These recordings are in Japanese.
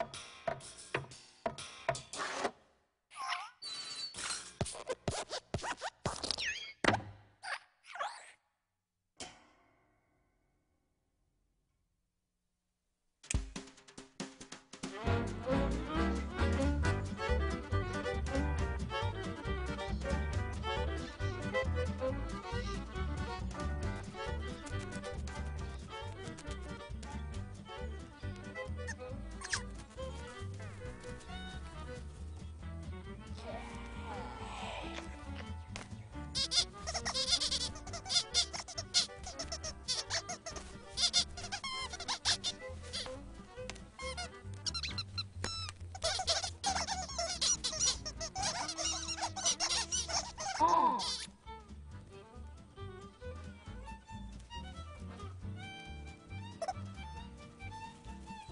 you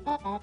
Oh.